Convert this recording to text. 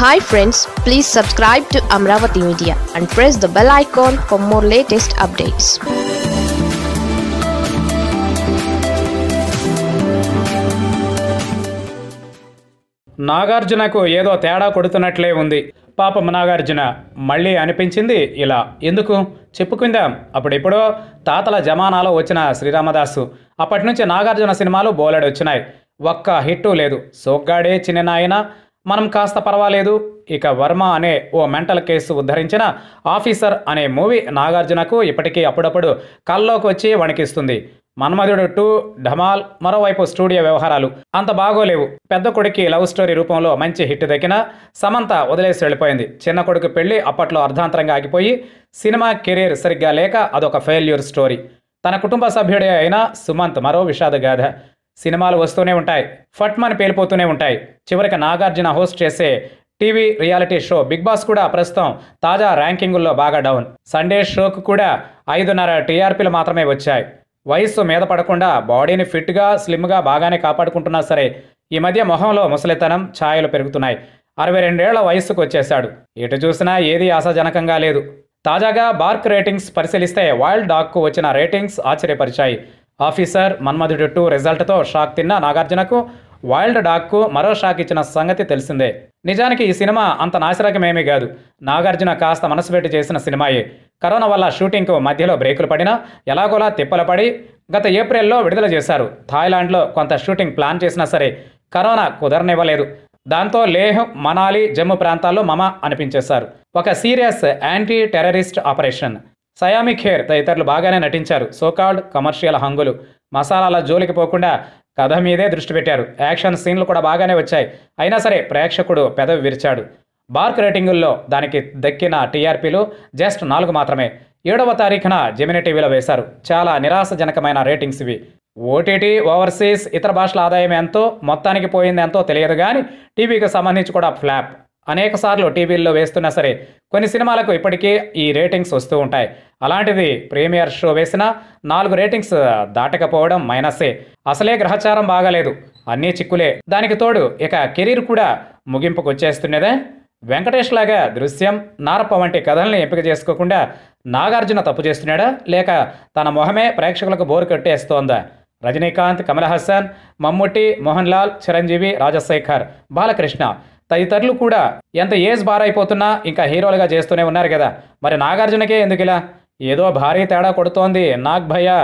Hi friends please subscribe to Amaravati media and press the bell icon for more latest updates నాగార్జునకు ఏదో తేడా కొడుతున్నట్లే ఉంది. పాపం నాగార్జున మళ్ళీ అనిపించింది ఇలా. ఎందుకు? చెప్పుకుందాం. అప్పుడెప్పుడో తాతల జమానాలో వచ్చిన శ్రీరామదాసు. అప్పటి నుంచి నాగార్జున సినిమాలు బోలెడు వచ్చినాయి ఒక్క హిట్టు లేదు. సోగ్గాడే చిన్న మనం కాస్త పర్వాలేదు. ఇక వర్మ అనే ఓ మెంటల్ కేసు ఉద్ధరించిన ఆఫీసర్ అనే మూవీ నాగార్జునకు ఇప్పటికీ అప్పుడప్పుడు కల్లోకి వచ్చి వణికిస్తుంది. మన్మధుడు టూ ఢమాల్ మరోవైపు స్టూడియో వ్యవహారాలు అంత బాగోలేవు. పెద్ద కొడుకి లవ్ స్టోరీ రూపంలో మంచి హిట్ దక్కిన సమంత వదిలేసి వెళ్ళిపోయింది. చిన్న కొడుకు పెళ్ళి అప్పట్లో అర్ధాంతరంగా ఆగిపోయి సినిమా కెరీర్ సరిగ్గా లేక అదొక ఫెయిల్యూర్ స్టోరీ. తన కుటుంబ సభ్యుడే అయిన సుమంత్ మరో విషాద గాథ. సినిమాలు వస్తూనే ఉంటాయి. ఫట్మన్ పేలిపోతూనే ఉంటాయి. చివరికి నాగార్జున హోస్ట్ చేసే TV reality show Bigg Boss కూడా ప్రస్తుతం తాజా ర్యాంకింగుల్లో బాగా డౌన్. సండే షోకు కూడా ఐదున్నర టీఆర్పీలు మాత్రమే వచ్చాయి. వయస్సు మీద పడకుండా బాడీని ఫిట్గా స్లిమ్గా బాగానే కాపాడుకుంటున్నా సరే ఈ మధ్య మొహంలో ముసలితనం ఛాయలు పెరుగుతున్నాయి. అరవై రెండేళ్ళ వయస్సుకు వచ్చేశాడు. ఎటు చూసినా ఏది ఆశాజనకంగా లేదు. తాజాగా బార్క్ రేటింగ్స్ పరిశీలిస్తే వైల్డ్ డాగ్కు వచ్చిన రేటింగ్స్ ఆశ్చర్యపరిచాయి. ఆఫీసర్ మన్మధుడు టూ రిజల్ట్తో షాక్ తిన్న నాగార్జునకు వైల్డ్ డాగ్కు మరో షాక్ ఇచ్చిన సంగతి తెలిసిందే. నిజానికి ఈ సినిమా అంత నాశరకమేమీ కాదు. నాగార్జున కాస్త మనసు పెట్టి చేసిన సినిమాయే. కరోనా వల్ల షూటింగ్కు మధ్యలో బ్రేకులు పడినా ఎలాగోలా తిప్పలపడి గత ఏప్రిల్లో విడుదల చేశారు. థాయిలాండ్లో కొంత షూటింగ్ ప్లాన్ చేసినా సరే కరోనా కుదరనివ్వలేదు. దాంతో లేహ్ మనాలి జమ్మూ ప్రాంతాల్లో మమ అనిపించేశారు. ఒక serious anti terrorist operation. Saiyami Kher తదితరులు బాగానే నటించారు. సోకాల్డ్ కమర్షియల్ హంగులు. మసాలాల జోలికి పోకుండా కథ మీదే దృష్టి పెట్టారు. యాక్షన్ సీన్లు కూడా బాగానే వచ్చాయి. అయినా సరే ప్రేక్షకుడు పెదవి విరిచాడు. బార్క్ రేటింగుల్లో దానికి దక్కిన టీఆర్పీలు జస్ట్ నాలుగు మాత్రమే. ఏడవ తారీఖున జెమిని టీవీలో వేశారు. చాలా నిరాశజనకమైన రేటింగ్స్ ఇవి. ఓటీటీ ఓవర్సీస్ ఇతర భాషల ఆదాయం ఎంతో మొత్తానికి పోయింది ఎంతో తెలియదు కానీ టీవీకి సంబంధించి కూడా ఫ్లాప్. అనేకసార్లు టీవీల్లో వేస్తున్నా సరే కొన్ని సినిమాలకు ఇప్పటికీ ఈ రేటింగ్స్ వస్తూ ఉంటాయి. అలాంటిది ప్రీమియర్ షో వేసినా నాలుగు రేటింగ్స్ దాటకపోవడం మైనసే. అసలే గ్రహచారం బాగాలేదు. అన్నీ చిక్కులే. దానికి తోడు ఇక కెరీర్ కూడా ముగింపుకు వచ్చేస్తున్నదే వెంకటేష్ లాగా దృశ్యం నారప్ప వంటి కథల్ని ఎంపిక చేసుకోకుండా నాగార్జున తప్పు చేస్తున్నాడా? లేక తన మొహమే ప్రేక్షకులకు బోరు కట్టేస్తోందా? రజనీకాంత్ కమల్ హాసన్ మమ్ముట్టి మోహన్ లాల్ చిరంజీవి రాజశేఖర్ బాలకృష్ణ తదితరులు కూడా ఎంత ఏజ్ బార్ అయిపోతున్నా ఇంకా హీరోలుగా చేస్తూనే ఉన్నారు కదా. మరి నాగార్జునకే ఎందుకు ఇలా ఏదో భారీ తేడా కొడుతోంది. నాగ్ భయ్యా.